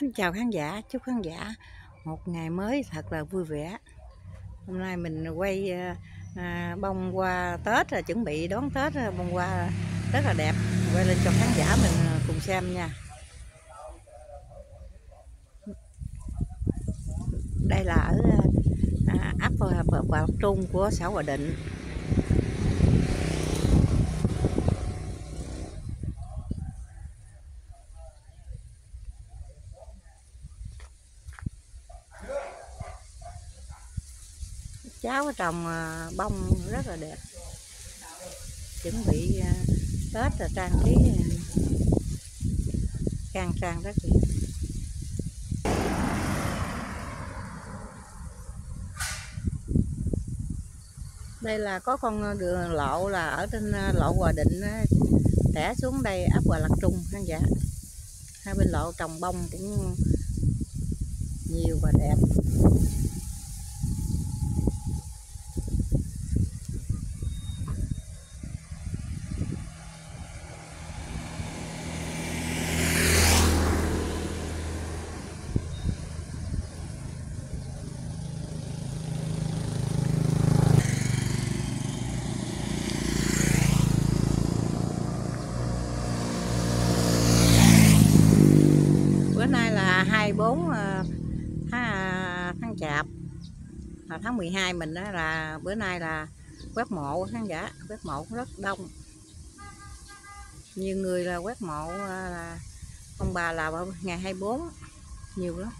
Xin chào khán giả, chúc khán giả một ngày mới thật là vui vẻ. Hôm nay mình quay ờ, à, bông hoa Tết là chuẩn bị đón Tết ờ, bông hoa rất là đẹp. Quay lên cho khán giả mình ờ, cùng xem nha. Đây là ở à, ấp Bạc Trung của xã Hòa Định. Cháu trồng à, bông rất là đẹp. Chuẩn bị à, tết là trang trí càng trang rất đẹp. Đây là có con đường lộ là ở trên à, lộ hòa định tẻ xuống đây ấp hòa lạc trung, khán giả. Hai bên lộ trồng bông cũng nhiều và đẹp bữa nay là 24 ờ, tháng, à, tháng chạp. Là tháng 12 mình đó là bữa nay là quét mộ khán giả. Quét mộ rất đông. Nhiều người là quét mộ ờ, là ông bà là ngày 24 nhiều lắm.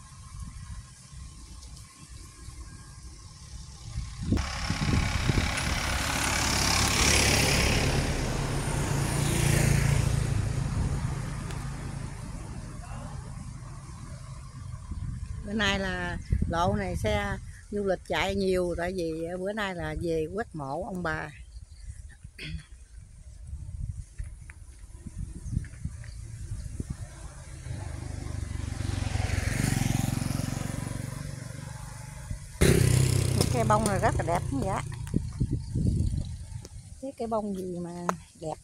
Bữa nay là lộ này xe du lịch chạy nhiều, tại vì bữa nay là về quét mộ, ông bà. Cây bông này rất là đẹp vậy cái cây bông gì mà đẹp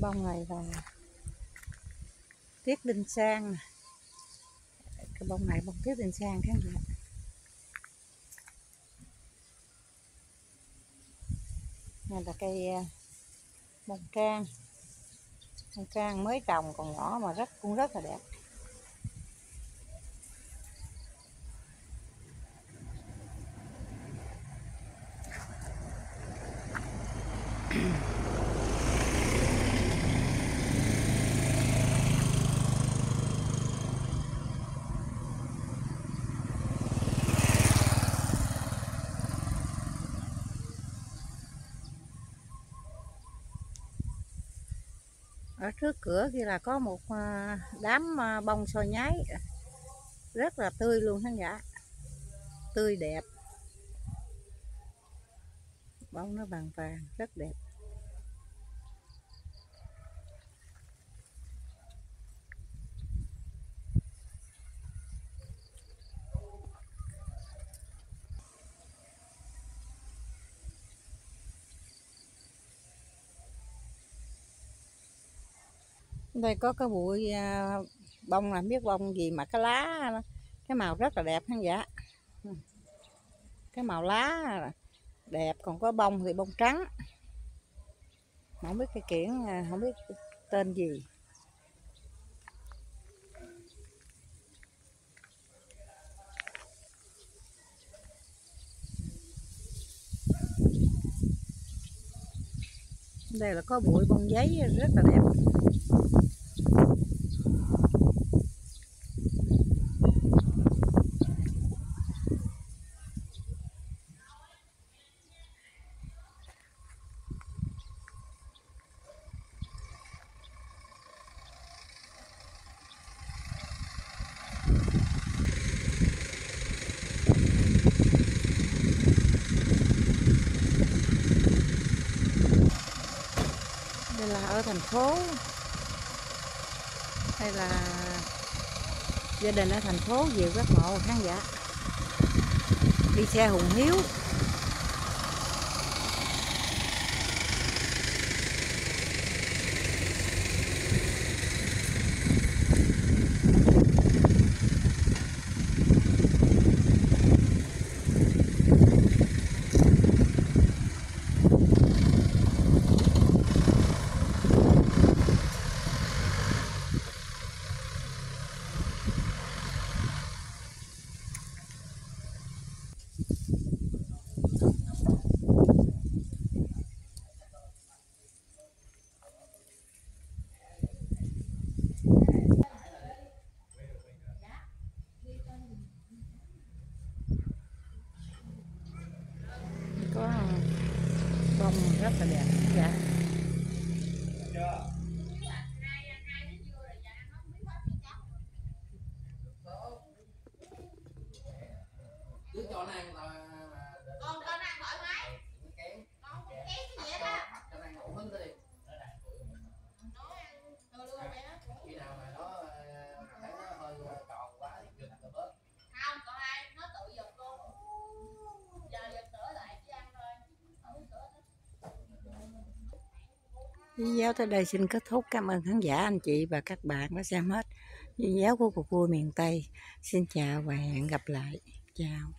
cái bông này là tiết đinh sang cái bông này bông tiết đinh sang khán giả này là cây à, bông trang. Bông trang mới trồng, còn nhỏ mà rất, cũng rất là đẹp. Ở trước cửa kia là có một à, đám à, bông soi nháy. Rất là tươi luôn khán giả. Tươi đẹp. Bông nó vàng vàng, rất đẹp. Đây, có cái bụi à, bông là biết bông gì mà cái lá cái màu rất là đẹp khán giả. Ừ. Cái màu lá đẹp, còn có bông thì bông trắng. Không biết cái kiển à, không biết tên gì. Đây là có bụi bông giấy rất là đẹp. Hay là ở thành phố? Hay là gia đình ở thành phố? Về các mộ khán giả. Đi xe hùng hiếu có bông rất là đẹp video tới đây xin kết thúc. Cảm ơn khán giả, anh chị và các bạn đã xem hết. Video của cuộc vui miền tây. Xin chào và hẹn gặp lại. Chào.